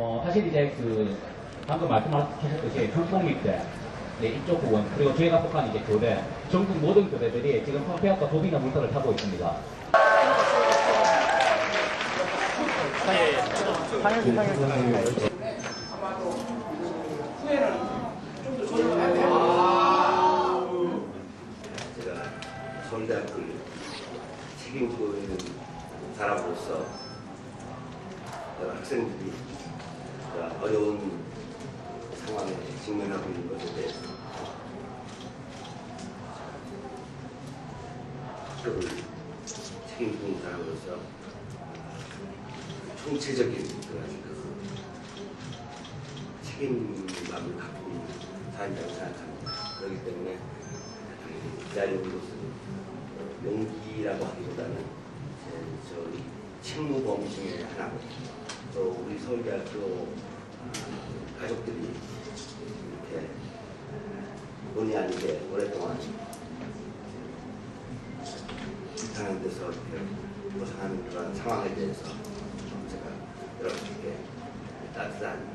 어, 사실 이제 그 방금 말씀하셨듯이 전통립대 네, 이쪽 부분 그리고 저희가 속한 이제 교대 전국 모든 교대들이 지금 화폐학과 도비나 문서를 타고 있습니다. 책임지고 있는 사람으로서 학생들이 그런 어려운 상황에 직면하고 있는 것에 대해서 학교를 책임지고 있는 사람으로서 총체적인 그런 그 책임감을 갖고 있는 사람이라고 생각합니다. 그렇기 때문에 것은 용기라고 하기보다는 제- 저희 책무범 중에 하나고 또 우리 서울대학교 아, 가족들이 이렇게 본의 아니게 오랫동안 불타는 데서 이렇게 고생하는 그런 상황에 대해서 제가 여러분께 따뜻한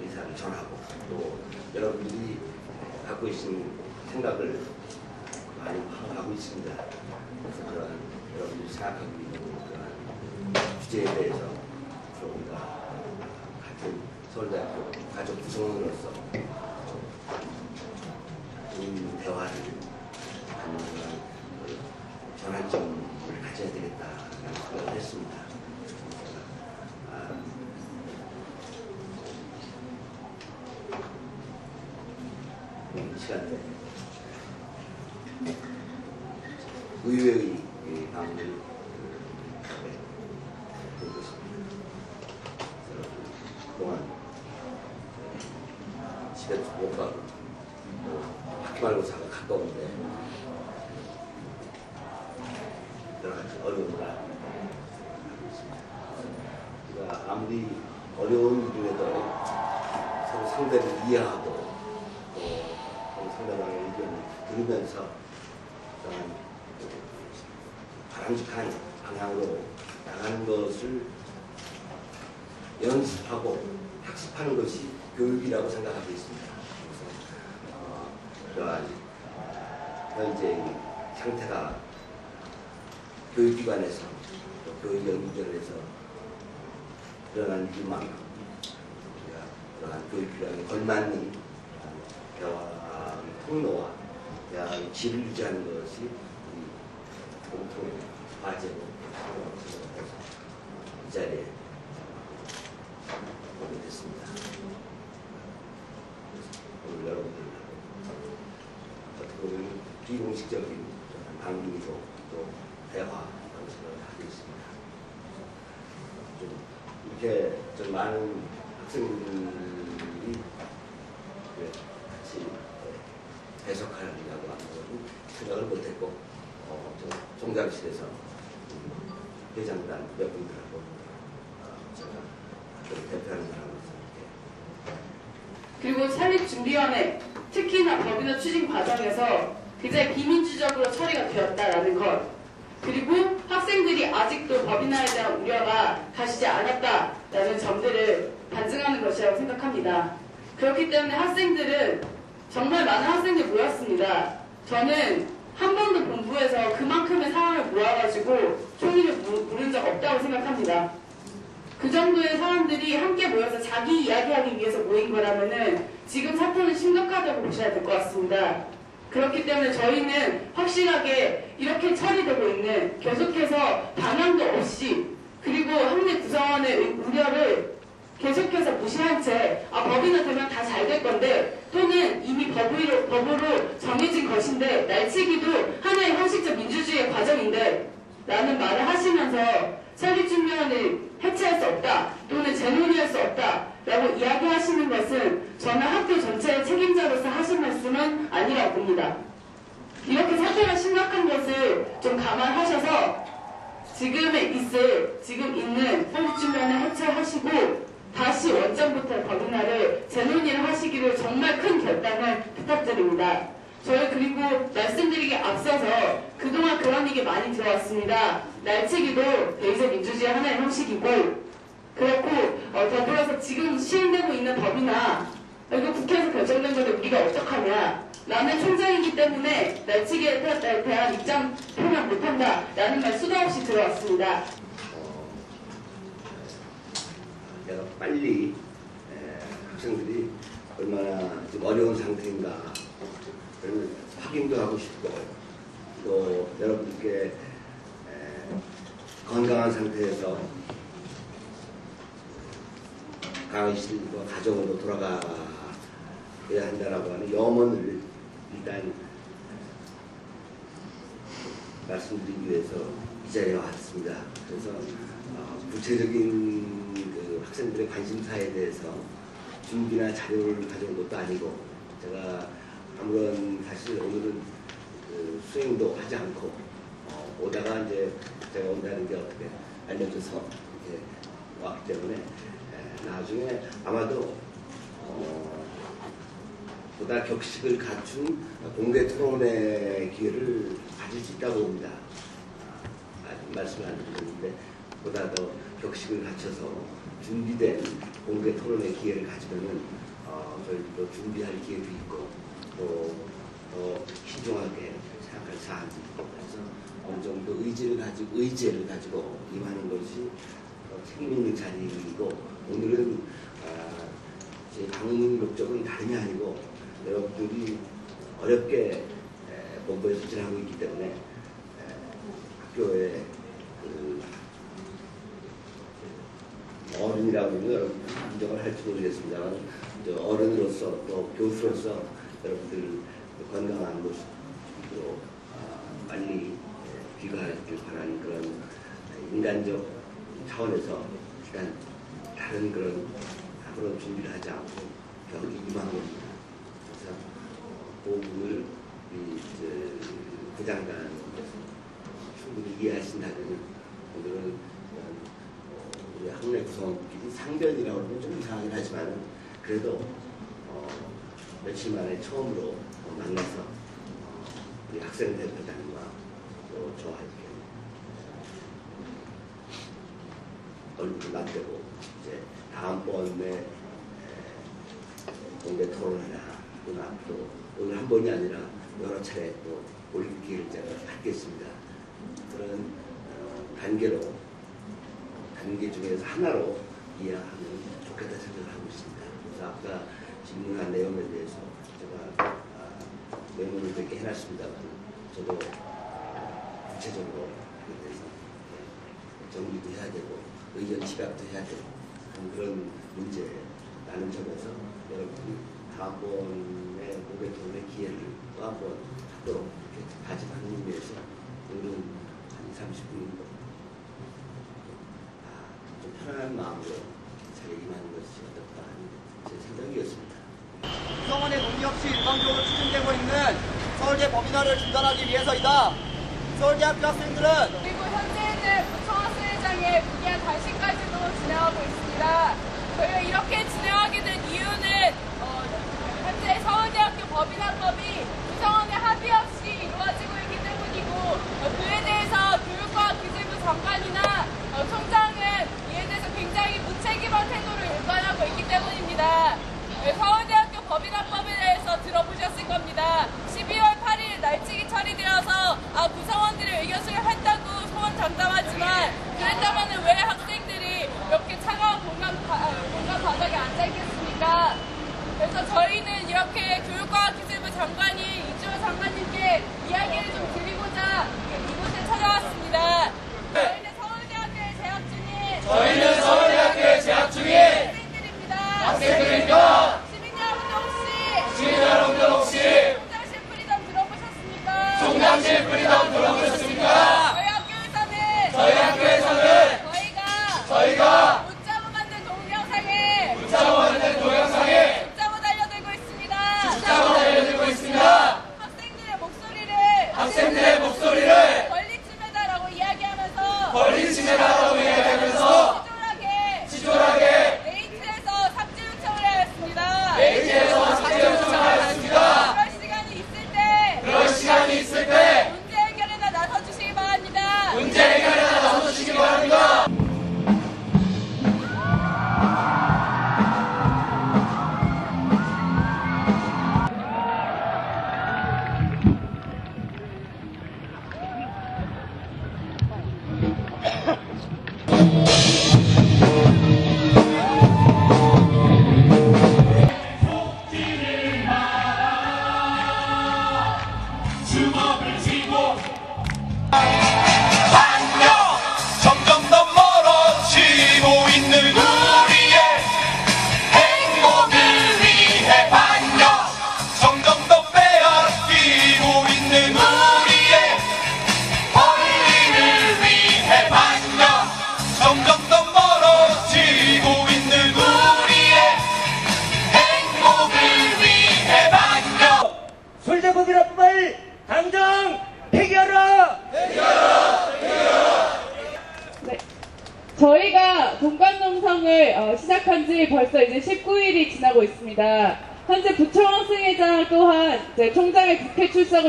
의사를 전하고 또 여러분들이 갖고 계신 생각을 많이 파악하고 있습니다. 그래서 그런 여러분들이 생각하고 있는 그런 주제에 대해서 더 같은 서울대학교 가족 구성원으로서 좋은 대화를 하는 그런 그 전환점을 가져야 되겠다는 생각을 했습니다. 아, 이 시간대 의외의 이 방문을 네, 듣고 있습니다. 그래서 그동안 집에도 못 가고 또 학교 말고사가 가까운데 여러 가지 있습니다. 우리가 아무리 어려운 중에도 서로 상대를 이해하고 또 상대방의 의견을 들으면서 어떠한 바람직한 방향으로 나가는 것을 연습하고 학습하는 것이 교육이라고 생각하고 있습니다. 그래서 어, 그러한 현재 이 상태가 교육기관에서 또 교육 연구원에서 일어난 일만 우리가 그러한 교육기관에 걸맞는 대화 통로와 대화의 질을 유지하는 것이 우리 공통 과제로 이 자리에 오게 됐습니다. 오늘 여러분들하고 어떻게 보면 비공식적인 방송이고 또 대화 방식을 하고 있습니다. 좀 이렇게 좀 많은 학생들이 네, 같이 네, 해석하려고 하는 것은 생각을 못했고 어, 좀 종장실에서 음, 회장단 몇 분들하고 어, 제가 학교를 대표하는 사람으로서 이렇게. 그리고 설립준비위원회 특히나 법인화 추진 과정에서 굉장히 비민주적으로 처리가 되었다라는 것. 그리고 학생들이 아직도 법인화에 대한 우려가 가시지 않았다라는 점들을 반증하는 것이라고 생각합니다. 그렇기 때문에 학생들은 정말 많은 학생들이 모였습니다. 저는 한 번도 본부에서 그만큼의 사람을 모아가지고 총리를 물- 물은 적 없다고 생각합니다. 그 정도의 사람들이 함께 모여서 자기 이야기하기 위해서 모인 거라면은 지금 사태는 심각하다고 보셔야 될 것 같습니다. 그렇기 때문에 저희는 확실하게 이렇게 처리되고 있는 계속해서 방향도 없이 그리고 학내 구성원의 의- 우려를 계속해서 무시한 채 아, 법인화 되면 다 잘 될 건데 또는 이미 법으로, 법으로 정해진 것인데 날치기도 하나의 형식적 민주주의의 과정인데 라는 말을 하시면서 설립준비원을 해체할 수 없다 또는 재논의할 수 없다 라고 이야기하시는 것은 저는 학교 전체의 책임자로서 하신 말씀은 아니라고 봅니다. 이렇게 사태가 심각한 것을 좀 감안하셔서 지금에 있을 지금 있는 설립준비원을 해체하시고 다시 원점부터 법인화를 재논의를 하시기를 정말 큰 결단을 부탁드립니다. 저희 그리고 말씀드리기 앞서서 그동안 그런 얘기 많이 들어왔습니다. 날치기도 대의적 민주주의 하나의 형식이고 그렇고 어, 더불어서 지금 시행되고 있는 법이나 어, 이거 국회에서 결정된 건데 우리가 어떡하냐. 나는 총장이기 때문에 날치기에 대한 입장 표명 못한다. 라는 말 수도 없이 들어왔습니다. 어, 내가 빨리 에, 학생들이 얼마나 지금 어려운 상태인가. 그러면 확인도 하고 싶고 또 여러분께 에, 건강한 상태에서 강의실과 가정으로 돌아가야 한다라고 하는 염원을 일단 말씀드리기 위해서 이 자리에 왔습니다. 그래서 어, 구체적인 그 학생들의 관심사에 대해서 준비나 자료를 가져온 것도 아니고 제가 아무런 사실 오늘은 그 수행도 하지 않고 어, 오다가 이제 제가 온다는 게 어떻게 알려져서 이렇게 왔기 때문에 에, 나중에 아마도 어, 보다 격식을 갖춘 공개 토론의 기회를 가질 수 있다고 봅니다. 아직 말씀을 안 드렸는데 보다 더 격식을 갖춰서 준비된 공개 토론의 기회를 가지면은 어, 저희도 준비할 기회도 있고 또더 신중하게 생각할 사안도 있고 그래서 어느 정도 의지를 가지고 의지를 가지고 임하는 것이 있는 자리이고 오늘은 아, 제 방문 목적은 다름이 아니고 여러분들이 어렵게 에, 본부에서 지나고 있기 때문에 에, 학교에 그 어른이라고 하면 여러분 인정을 할지 모르겠습니다만 저 어른으로서 또 교수로서 여러분들 건강한 모습으로 아, 빨리 에, 귀가하길 바라는 그런 인간적 차원에서 일단 다른 그런 그런 준비를 하지 않고 여기 임한 겁니다. 그래서 그 부분을 우리 이제 부장관께서 충분히 이해하신다면 오늘은 어, 우리 학내 구성끼리 상견이라고 하면 좀 이상하긴 하지만 그래도 어, 며칠 만에 처음으로 어, 만나서 어, 우리 학생 대표단과 또 저와 이렇게 얼굴 맞대고 이제 다음번에 에, 공개 토론회나 또는 앞으로 오늘 한 번이 아니라 여러 차례 또 기회를 제가 갖겠습니다. 그런 어, 단계로 단계 중에서 하나로 이해하면 좋겠다 생각을 하고 있습니다. 그래서 아까 질문한 내용에 대해서 제가 아, 메모를 몇 개 해놨습니다만 저도 아, 구체적으로 하게 돼서 예, 정리도 해야 되고 의견 집약도 해야 되고 그런- 그런 문제 라는 점에서 여러분이 다음번에 고개 토론의 기회를 또 한번 갖도록 이렇게 가져가는 의미에서 오늘은 한 2, 30분 아, 좀 편안한 마음으로 자리에 임하는 것이 어떨까 하는 제 생각이었습니다. 구성원의 논의 없이 일방적으로 추진되고 있는 서울대 법인화를 중단하기 위해서이다. 서울대 학교 학생들은 그리고 현재는 부청학생회장의 무기한 단식까지도 진행하고 있습니다. 저희가 이렇게 진행하게 된 이유는 어, 현재 서울대학교 법인학법이 구성원의 합의 없이 이루어지고 있기 때문이고 어, 그에 대해서 교육과학기재부 장관이나 어, 총장은 이에 대해서 굉장히 무책임한 태도를 일관하고 있기 때문입니다. 네, 서울대 반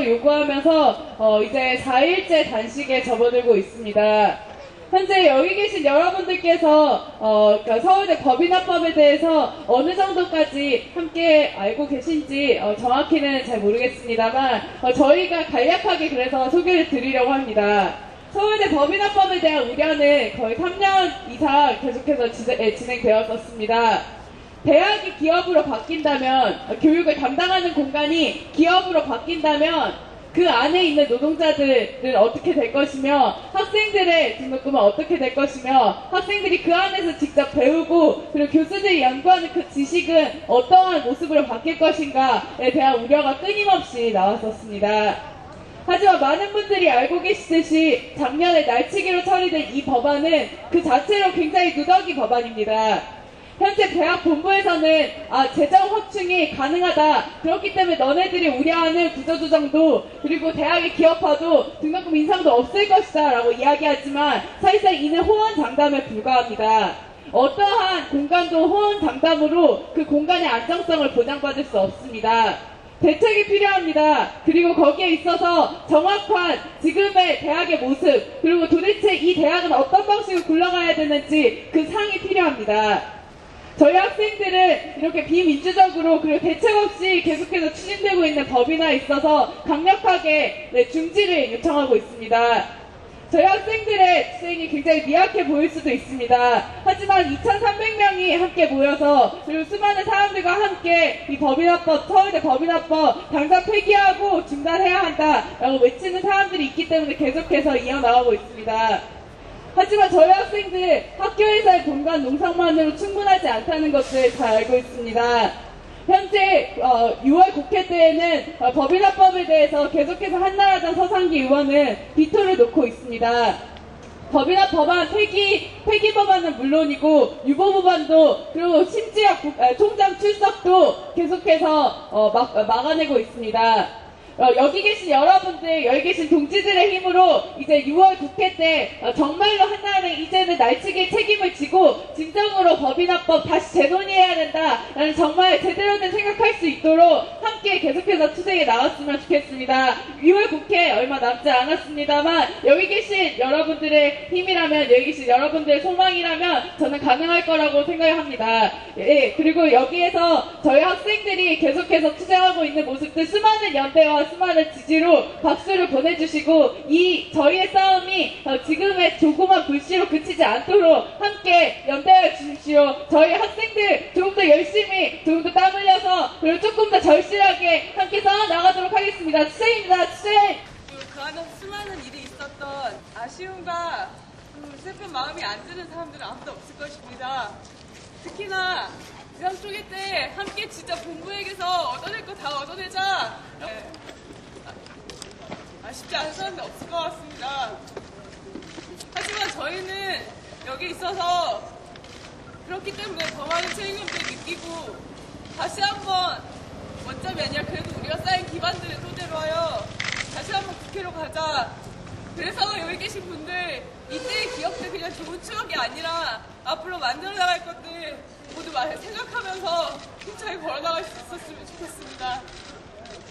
출석을 요구하면서 어, 이제 4일째 단식에 접어들고 있습니다. 현재 여기 계신 여러분들께서 어, 그러니까 서울대 법인화법에 대해서 어느 정도까지 함께 알고 계신지 어, 정확히는 잘 모르겠습니다만 어, 저희가 간략하게 그래서 소개를 드리려고 합니다. 서울대 법인화법에 대한 우려는 거의 3년 이상 계속해서 지- 예, 진행되었었습니다. 대학이 기업으로 바뀐다면, 어, 교육을 담당하는 공간이 기업으로 바뀐다면, 그 안에 있는 노동자들은 어떻게 될 것이며, 학생들의 등록금은 어떻게 될 것이며, 학생들이 그 안에서 직접 배우고, 그리고 교수들이 연구하는 그 지식은 어떠한 모습으로 바뀔 것인가에 대한 우려가 끊임없이 나왔었습니다. 하지만 많은 분들이 알고 계시듯이 작년에 날치기로 처리된 이 법안은 그 자체로 굉장히 누더기 법안입니다. 현재 대학 본부에서는 아, 재정 확충이 가능하다. 그렇기 때문에 너네들이 우려하는 구조조정도 그리고 대학의 기업화도 등록금 인상도 없을 것이다 라고 이야기하지만 사실상 이는 호언장담에 불과합니다. 어떠한 공간도 호언 장담으로 그 공간의 안정성을 보장받을 수 없습니다. 대책이 필요합니다. 그리고 거기에 있어서 정확한 지금의 대학의 모습, 그리고 도대체 이 대학은 어떤 방식으로 굴러가야 되는지 그 상이 필요합니다. 저희 학생들은 이렇게 비민주적으로 그리고 대책 없이 계속해서 추진되고 있는 법이나 있어서 강력하게 네, 중지를 요청하고 있습니다. 저희 학생들의 투쟁이 굉장히 미약해 보일 수도 있습니다. 하지만 2,300명이 함께 모여서 그리고 수많은 사람들과 함께 이 법인화법, 서울대 법인화법 당장 폐기하고 중단해야 한다라고 외치는 사람들이 있기 때문에 계속해서 이어나가고 있습니다. 하지만 저희 학생들 학교에서의 공간 농상만으로 충분하지 않다는 것을 잘 알고 있습니다. 현재 6월 국회 때에는 어, 법인화법에 대해서 계속해서 한나라당 서상기 의원은 비토를 놓고 있습니다. 법이나 법안 폐기 폐기 법안은 물론이고 유보 법안도 그리고 심지어 국- 아, 총장 출석도 계속해서 어, 막, 어, 막아내고 있습니다. 어, 여기 계신 여러분들, 여기 계신 동지들의 힘으로 이제 6월 국회 때 어, 정말로 한나라당 이제는 날치기의 책임을 지고 진정으로 법인화법 다시 재논의해야 된다라는 정말 제대로 된 생각할 수 있도록 함께 계속해서 투쟁에 나왔으면 좋겠습니다. 6월 국 회 얼마 남지 않았습니다만 여기 계신 여러분들의 힘이라면 여기 계신 여러분들의 소망이라면 저는 가능할 거라고 생각합니다. 예, 그리고 여기에서 저희 학생들이 계속해서 투쟁하고 있는 모습들 수많은 연대와 수많은 지지로 박수를 보내주시고 이 저희의 싸움이 어, 지금의 조그만 불씨로 그치지 않도록 함께 연대해 주십시오. 저희 학생들 조금 더 열심히 조금 더 땀 흘려서 그리고 조금 더 절실하게 함께 싸워 나가도록 하겠습니다. 추세입니다. 추세! 그 안에 수많은 일이 있었던 아쉬움과 그 슬픈 마음이 안 드는 사람들은 아무도 없을 것입니다. 특히나 지난 초기 때 함께 진짜 본부에게서 얻어낼 거 다 얻어내자. 네. 아, 아쉽지 않은 사람도 없을 것 같습니다. 하지만 저희는 여기 있어서 그렇기 때문에 더 많은 책임감을 느끼고 다시 한번 원점이 아니라 그래도 우리가 쌓인 기반들을 토대로 하여 다시 한번 국회로 가자. 그래서 여기 계신 분들 이때의 기억들 그냥 좋은 추억이 아니라 앞으로 만들어 나갈 것들 모두 말 생각하면서 힘차게 걸어나갈 수 있었으면 좋겠습니다.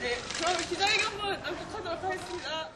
네, 그럼 기자회견문 남극하도록 하겠습니다.